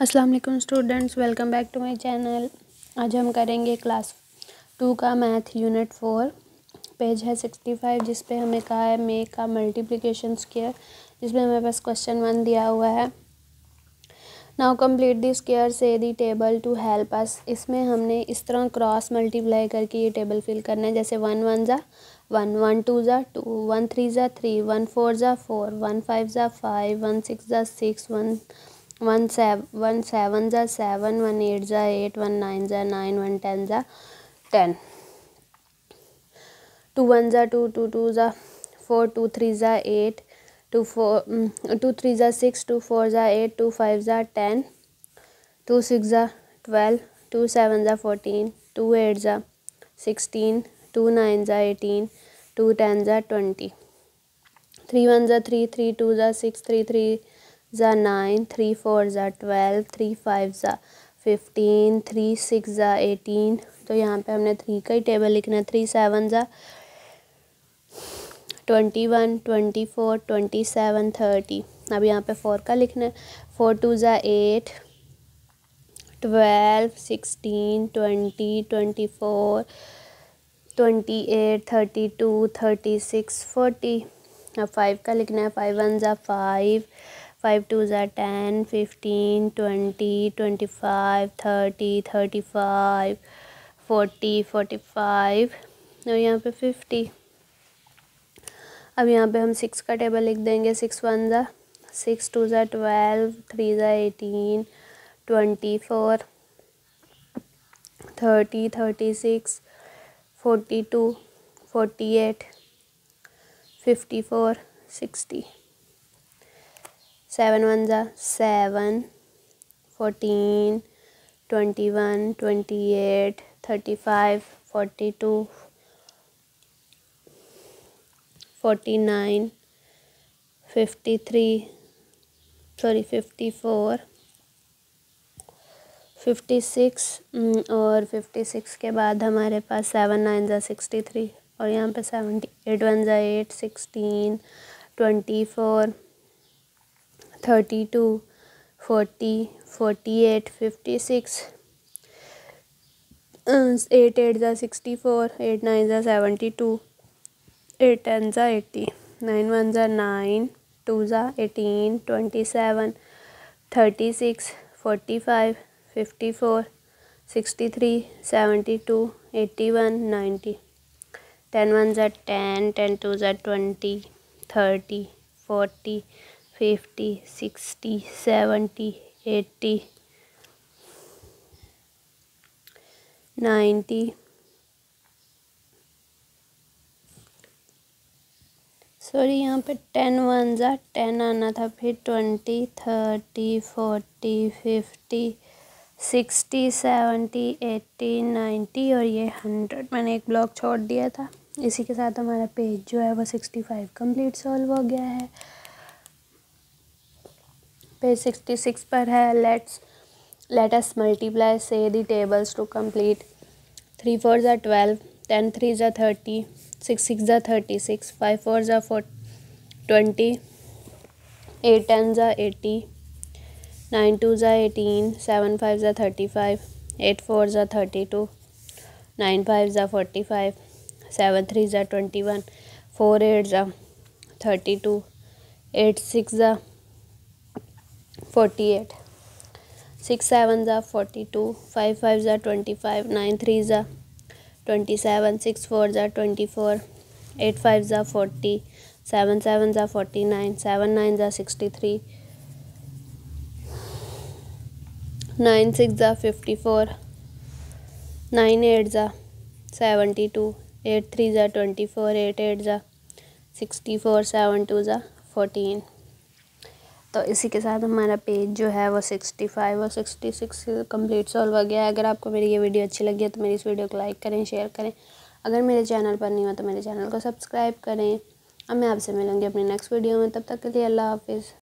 वालेकुम students, welcome back to my channel. आज हम करेंगे क्लास टू का मैथ यूनिट फोर। पेज है सिक्सटी फाइव, जिस पे हमें कहा है मे का मल्टीप्लिकेशन स्केयर जिसमें हमें पास क्वेश्चन वन दिया हुआ है। नाउ कंप्लीट दिस केयर से the table to help us इसमें हमने इस तरह क्रॉस मल्टीप्लाई करके ये टेबल फिल करना है, जैसे वन वन ज़ा वन वन टू ज़ा टू वन थ्री ज़ा थ्री वन फोर ज़ा फोर वन फाइव ज़ा फाइव वन सिक्स ज़ा six one one seven, one seven ज़ा, सेवन, वन एट ज़ा, एट, वन नाइन ज़ा, नाइन, वन टेन ज़ा, टेन. टू वन ज़ा, टू टू टू ज़ा, फोर, टू, थ्री ज़ा, eight, two, four two, three ज़ा, six, two, four ज़ा, eight, to, five ज़ा, टेन. टू, सिक्स ज़ा, ट्वेल्व. टू, सेवन ज़ा, फोर्टीन. टू, एट ज़ा, सिक्सटीन. टू, नाइन ज़ा, एटीन. टू, टेन ज़ा, ट्वेंटी. थ्री वन ज़ा, थ्री थ्री टू ज़ा, सिक्स, थ्री थ्री ज़ा नाइन, थ्री फोर, ज़ा ट्वेल्व, थ्री फाइव, ज़ा फिफ्टीन, थ्री सिक्स, ज़ा एटीन। तो यहाँ पे हमने थ्री का ही टेबल लिखना है, थ्री सेवन, ज़ा twenty one, twenty four, twenty seven, thirty. अब यहाँ पे फोर का लिखना है, फोर टू, ज़ा eight, twelve, sixteen, twenty twenty four, twenty eight, thirty two, thirty six, forty. अब फाइव का लिखना है, फाइव वन, ज़ा फाइव फाइव टू ज़ा ten fifteen twenty twenty five thirty thirty five forty forty five और यहाँ पे फिफ्टी अब यहाँ पे हम सिक्स का टेबल लिख देंगे. सिक्स वन ज़ा. सिक्स टू ज़ा ट्वेल्व थ्री ज़ा eighteen twenty four thirty thirty six forty two forty eight fifty four sixty seven one ज़ा, seven, fourteen, twenty one, twenty eight, thirty five, forty two, forty nine, fifty three, sorry, fifty four, fifty six और fifty six के बाद हमारे पास seven nine ज़ा, sixty three, और यहाँ पे सेवेंटी एट वन ज़ा, eight sixteen, twenty four 32 40 48 56 uh, 8 8 the 64 8 9 the 72 8 10 the 80 9 1 the 9 2 the 18 27 36 45 54 63 72 81 90 10 1 the 10 10 2 the 20 30 40 fifty, sixty seventy eighty, ninety, sorry, यहाँ पे टेन वन ज़ा टेन आना था, फिर twenty, thirty, forty, fifty, sixty seventy eighty, ninety और ये hundred. मैंने एक ब्लॉक छोड़ दिया था। इसी के साथ हमारा पेज जो है वो सिक्सटी फाइव कंप्लीट सॉल्व हो गया है। पेज सिक्सटी सिक्स पर है। लेट्स लेट लेटेस्ट मल्टीप्लाई से the tables to complete three four are twelve ten three are thirty six six are thirty six five four are four twenty eight ten are eighty nine two are eighteen seven five are thirty five eight four are thirty two nine five are forty five seven three are twenty one four eight are thirty two eight six are 48 6 sevens are 42 5 fives are 25 9 threes are 27 6 fours are 24 8 fives are 40 7 sevens are 49 7 nines are 63 9 6 are 54 9 8s are 72 8 3s are 24 8 8s are 64 7 2s are 14 तो इसी के साथ हमारा page जो है वो sixty five और sixty six complete solve हो गया है। अगर आपको मेरी ये वीडियो अच्छी लगी है तो मेरी इस वीडियो को लाइक करें शेयर करें। अगर मेरे चैनल पर नहीं हो तो मेरे चैनल को सब्सक्राइब करें। अब मैं आपसे मिलूँगी अपने नेक्स्ट वीडियो में। तब तक के लिए अल्लाह हाफिज़।